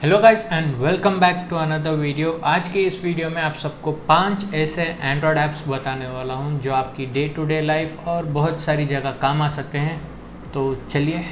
Hello guys and welcome back to another video आज के इस वीडियो में आप सबको पाँच ऐसे एंड्रॉयड ऐप्स बताने वाला हूँ जो आपकी डे टू डे लाइफ और बहुत सारी जगह काम आ सकते हैं। तो चलिए,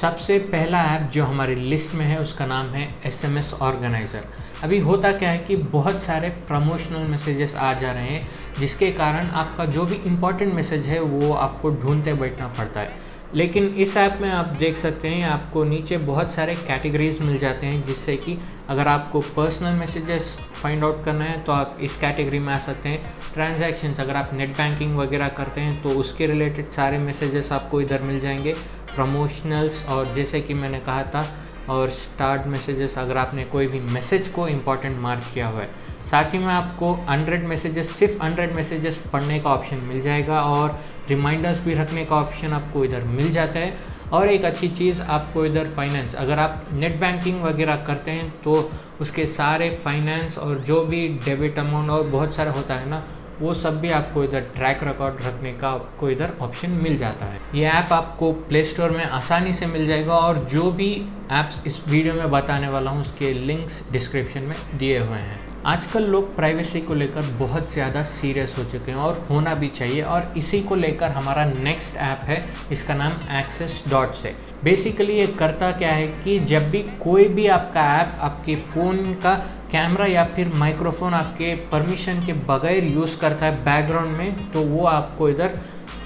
सबसे पहला ऐप जो हमारी लिस्ट में है उसका नाम है एस एम एस ऑर्गेनाइज़र अभी होता क्या है कि बहुत सारे प्रमोशनल मैसेजेस आ जा रहे हैं, जिसके कारण आपका जो भी इम्पोर्टेंट मैसेज है वो आपको ढूंढते बैठना पड़ता है। लेकिन इस ऐप में आप देख सकते हैं, आपको नीचे बहुत सारे कैटेगरीज मिल जाते हैं, जिससे कि अगर आपको पर्सनल मैसेजेस फाइंड आउट करना है तो आप इस कैटेगरी में आ सकते हैं। ट्रांजैक्शंस अगर आप नेट बैंकिंग वगैरह करते हैं तो उसके रिलेटेड सारे मैसेजेस आपको इधर मिल जाएँगे। प्रमोशनल्स और जैसे कि मैंने कहा था और स्टार्ट मैसेजेस अगर आपने कोई भी मैसेज को इंपॉर्टेंट मार्क किया हुआ है, साथ ही में आपको 100 मैसेजेस सिर्फ़ 100 मैसेजेस पढ़ने का ऑप्शन मिल जाएगा और रिमाइंडर्स भी रखने का ऑप्शन आपको इधर मिल जाता है। और एक अच्छी चीज़, आपको इधर फाइनेंस अगर आप नेट बैंकिंग वगैरह करते हैं तो उसके सारे फाइनेंस और जो भी डेबिट अमाउंट और बहुत सारा होता है ना वो सब भी आपको इधर ट्रैक रिकॉर्ड रखने का आपको इधर ऑप्शन मिल जाता है। ये ऐप आपको प्ले स्टोर में आसानी से मिल जाएगा और जो भी ऐप्स इस वीडियो में बताने वाला हूँ, उसके लिंक्स डिस्क्रिप्शन में दिए हुए हैं। आजकल लोग प्राइवेसी को लेकर बहुत ज़्यादा सीरियस हो चुके हैं और होना भी चाहिए और इसी को लेकर हमारा नेक्स्ट ऐप है, इसका नाम एक्सेस डॉट से। बेसिकली ये करता क्या है कि जब भी कोई भी आपका ऐप आपके फ़ोन का कैमरा या फिर माइक्रोफोन आपके परमिशन के बगैर यूज़ करता है बैकग्राउंड में तो वो आपको इधर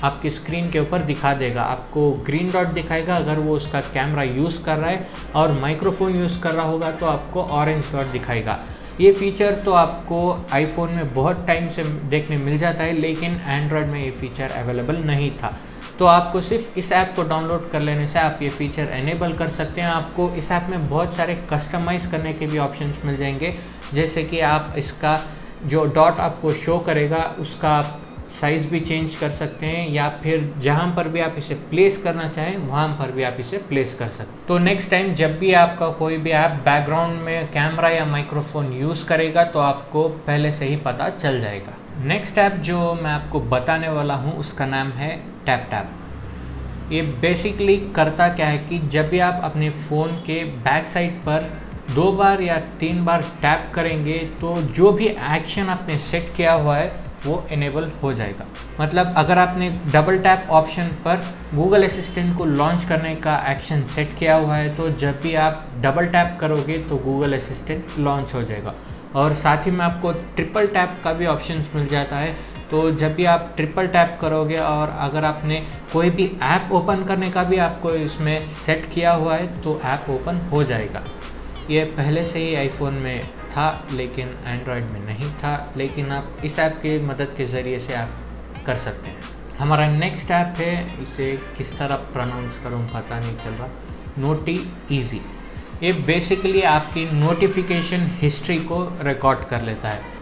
आपकी स्क्रीन के ऊपर दिखा देगा। आपको ग्रीन डॉट दिखाएगा अगर वो उसका कैमरा यूज़ कर रहा है और माइक्रोफोन यूज़ कर रहा होगा तो आपको ऑरेंज डॉट दिखाएगा। ये फीचर तो आपको आईफोन में बहुत टाइम से देखने मिल जाता है, लेकिन एंड्रॉयड में ये फीचर अवेलेबल नहीं था। तो आपको सिर्फ़ इस ऐप को डाउनलोड कर लेने से आप ये फीचर एनेबल कर सकते हैं। आपको इस ऐप में बहुत सारे कस्टमाइज़ करने के भी ऑप्शंस मिल जाएँगे। जैसे कि आप इसका जो डॉट आपको शो करेगा, उसका आप साइज़ भी चेंज कर सकते हैं, या फिर जहाँ पर भी आप इसे प्लेस करना चाहें, वहाँ पर भी आप इसे प्लेस कर सकते हैं। तो नेक्स्ट टाइम जब भी आपका कोई भी ऐप बैकग्राउंड में कैमरा या माइक्रोफोन यूज़ करेगा तो आपको पहले से ही पता चल जाएगा। नेक्स्ट ऐप जो मैं आपको बताने वाला हूँ, उसका नाम है टैप टैप। ये बेसिकली करता क्या है कि जब भी आप अपने फ़ोन के बैक साइड पर दो बार या तीन बार टैप करेंगे तो जो भी एक्शन आपने सेट किया हुआ है, वो इनेबल हो जाएगा। मतलब अगर आपने डबल टैप ऑप्शन पर गूगल असिस्टेंट को लॉन्च करने का एक्शन सेट किया हुआ है तो जब भी आप डबल टैप करोगे तो गूगल असिस्टेंट लॉन्च हो जाएगा। और साथ ही में आपको ट्रिपल टैप का भी ऑप्शन मिल जाता है। तो जब भी आप ट्रिपल टैप करोगे और अगर आपने कोई भी ऐप ओपन करने का भी आपको इसमें सेट किया हुआ है तो ऐप ओपन हो जाएगा। ये पहले से ही आईफोन में था, लेकिन एंड्रॉयड में नहीं था, लेकिन आप इस ऐप की मदद के ज़रिए से आप कर सकते हैं। हमारा नेक्स्ट ऐप है, इसे किस तरह प्रोनाउंस करूँ पता नहीं चल रहा। नोटी ईजी ये बेसिकली आपकी नोटिफिकेशन हिस्ट्री को रिकॉर्ड कर लेता है।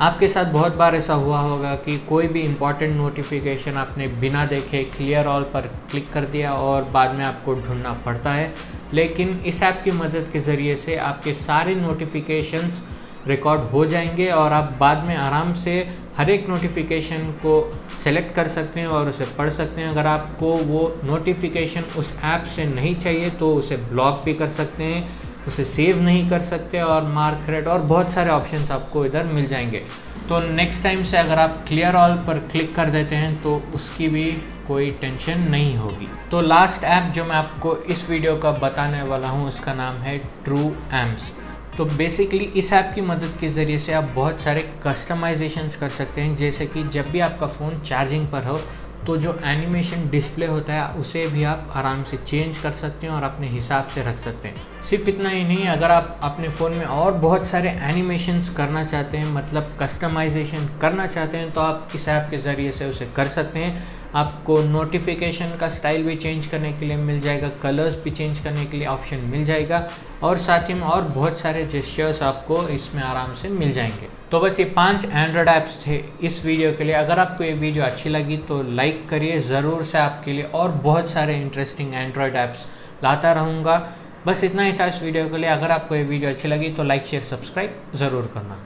आपके साथ बहुत बार ऐसा हुआ होगा कि कोई भी इंपॉर्टेंट नोटिफिकेशन आपने बिना देखे क्लियर ऑल पर क्लिक कर दिया और बाद में आपको ढूंढना पड़ता है। लेकिन इस ऐप की मदद के ज़रिए से आपके सारे नोटिफिकेशंस रिकॉर्ड हो जाएँगे और आप बाद में आराम से हर एक नोटिफिकेशन को सेलेक्ट कर सकते हैं और उसे पढ़ सकते हैं। अगर आपको वो नोटिफिकेशन उस ऐप से नहीं चाहिए तो उसे ब्लॉक भी कर सकते हैं। उसे सेव नहीं कर सकते और मार्क रेट और बहुत सारे ऑप्शंस आपको इधर मिल जाएँगे। तो नेक्स्ट टाइम से अगर आप क्लियर ऑल पर क्लिक कर देते हैं तो उसकी भी कोई टेंशन नहीं होगी। तो लास्ट ऐप जो मैं आपको इस वीडियो का बताने वाला हूँ, उसका नाम है ट्रू एम्स तो बेसिकली इस ऐप की मदद के ज़रिए से आप बहुत सारे कस्टमाइजेशंस कर सकते हैं, जैसे कि जब भी आपका फ़ोन चार्जिंग पर हो तो जो एनिमेशन डिस्प्ले होता है, उसे भी आप आराम से चेंज कर सकते हैं और अपने हिसाब से रख सकते हैं। सिर्फ़ इतना ही नहीं, अगर आप अपने फ़ोन में और बहुत सारे एनिमेशंस करना चाहते हैं मतलब कस्टमाइजेशन करना चाहते हैं तो आप इस ऐप के ज़रिए से उसे कर सकते हैं। आपको नोटिफिकेशन का स्टाइल भी चेंज करने के लिए मिल जाएगा कलर्स भी चेंज करने के लिए ऑप्शन मिल जाएगा और साथ ही में और बहुत सारे जेस्चर्स आपको इसमें आराम से मिल जाएँगे। तो बस ये पाँच एंड्रॉयड ऐप्स थे इस वीडियो के लिए। अगर आपको ये वीडियो अच्छी लगी तो लाइक करिए, ज़रूर से आपके लिए और बहुत सारे इंटरेस्टिंग एंड्रॉयड ऐप्स लाता रहूँगा। बस इतना ही था इस वीडियो के लिए। अगर आपको ये वीडियो अच्छी लगी तो लाइक शेयर सब्सक्राइब ज़रूर करना।